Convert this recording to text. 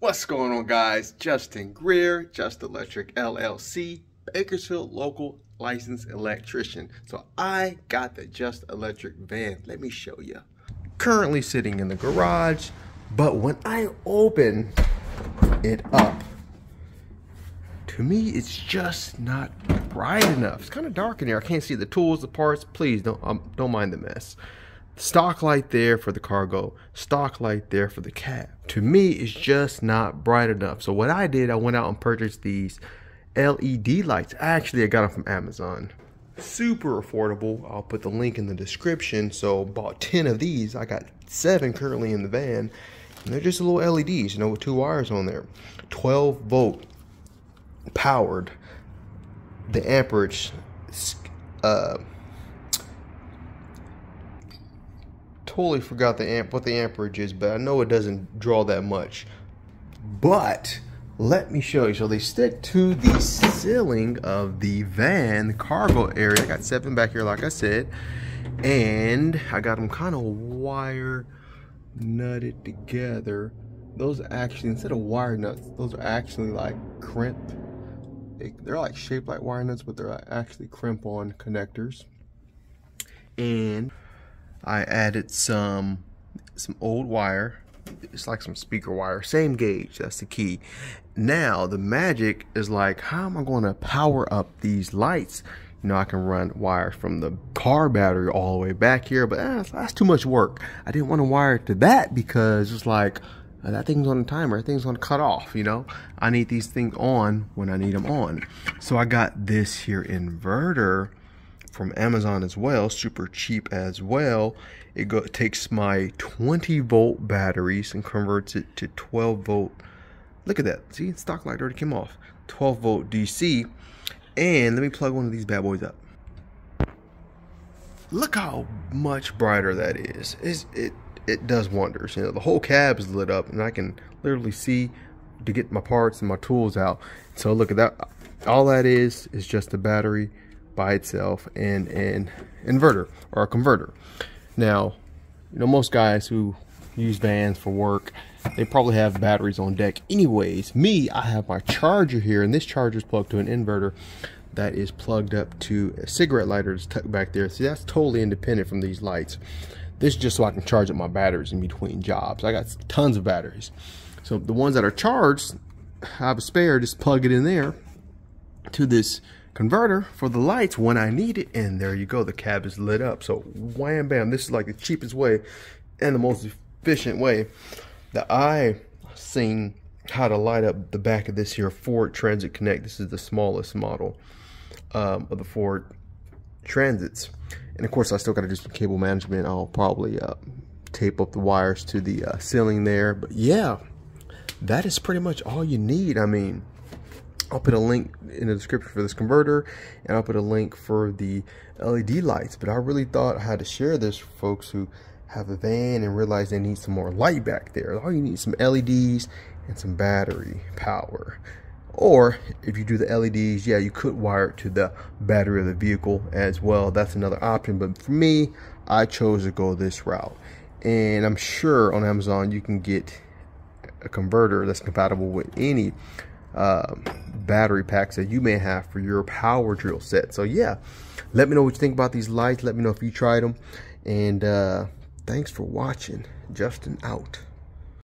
What's going on guys? Justin Greer, Just Electric LLC, Bakersfield local licensed electrician. So I got the Just Electric van. Let me show you. Currently sitting in the garage, but when I open it up, to me it's just not bright enough. It's kind of dark in here. I can't see the tools, the parts. Please don't um, don't mind the mess. Stock light there for the cargo, stock light there for the cab. To me, it's just not bright enough. So what I did, I went out and purchased these LED lights. Actually, I got them from Amazon. Super affordable. I'll put the link in the description. So bought 10 of these. I got seven currently in the van. And they're just little LEDs, you know, with two wires on there. 12 volt powered. The amperage uh, totally forgot the amp what the amperage is, but I know it doesn't draw that much. But let me show you. So they stick to the ceiling of the van cargo area. I got seven back here, like I said, and I got them kind of wire nutted together. Those actually, instead of wire nuts, those are actually like crimp. They're like shaped like wire nuts, but they're actually crimp on connectors. And I added some some old wire. It's like some speaker wire, same gauge. That's the key. Now the magic is like, how am I going to power up these lights? You know, I can run wires from the car battery all the way back here, but eh, that's too much work. I didn't want to wire to that because it's like uh, that thing's on a timer. That thing's going to cut off. You know, I need these things on when I need them on. So I got this here inverter from Amazon as well, super cheap as well. It, go, takes my 20 volt batteries and converts it to 12 volt. Look at that. See, stock light already came off. 12 volt DC. And let me plug one of these bad boys up. Look how much brighter that is. It it does wonders. You know, the whole cab is lit up, and I can literally see to get my parts and my tools out. So look at that. All that is is just a battery by itself and an inverter or a converter. Now, you know, most guys who use vans for work, they probably have batteries on deck anyways. Me, I have my charger here, and this charger is plugged to an inverter that is plugged up to a cigarette lighter that's tucked back there. See, that's totally independent from these lights. This is just so I can charge up my batteries in between jobs. I got tons of batteries. So the ones that are charged, I have a spare, just plug it in there to this converter for the lights when I need it. And there you go. The cab is lit up. So wham bam. This is like the cheapest way and the most efficient way that I seen how to light up the back of this here Ford Transit Connect. This is the smallest model um, of the Ford Transits. And of course, I still got to do some cable management. I'll probably uh, tape up the wires to the uh, ceiling there. But yeah, that is pretty much all you need. I mean, I'll put a link in the description for this converter and I'll put a link for the LED lights. But I really thought I had to share this for folks who have a van and realize they need some more light back there. All you need is some LEDs and some battery power. Or if you do the LEDs, yeah, you could wire it to the battery of the vehicle as well. That's another option. But for me, I chose to go this route. And I'm sure on Amazon you can get a converter that's compatible with any uh, battery packs that you may have for your power drill set. So yeah, let me know what you think about these lights. Let me know if you tried them. And uh, thanks for watching. Justin out.